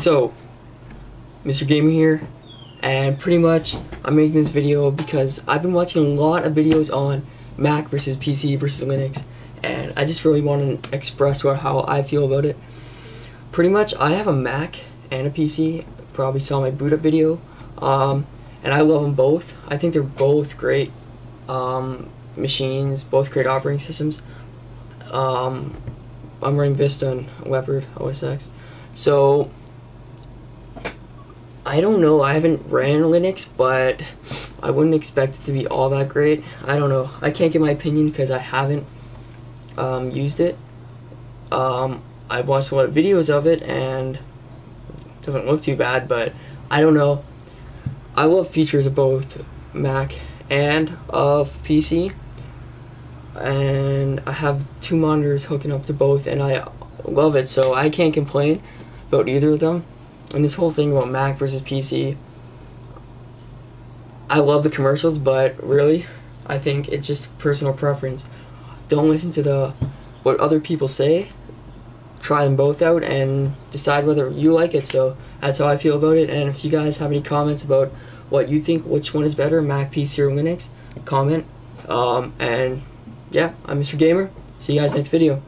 So, Mr. Gamer here, and pretty much I'm making this video because I've been watching a lot of videos on Mac versus PC versus Linux, and I just really want to express how I feel about it. Pretty much, I have a Mac and a PC. Probably saw my boot up video, um, and I love them both. I think they're both great um, machines, both great operating systems. Um, I'm running Vista and Leopard OS X. So I don't know. I haven't ran Linux, but I wouldn't expect it to be all that great. I don't know. I can't give my opinion because I haven't um, used it. Um, I've watched a lot of videos of it and it doesn't look too bad, but I don't know. I love features of both Mac and of PC. And I have two monitors hooking up to both, and I love it, so I can't complain about either of them. And this whole thing about Mac versus PC, I love the commercials, but really, I think it's just personal preference. Don't listen to the what other people say. Try them both out and decide whether you like it. So that's how I feel about it. And if you guys have any comments about what you think, which one is better, Mac, PC, or Linux, comment. Um, and yeah, I'm Mr. Gamer. See you guys next video.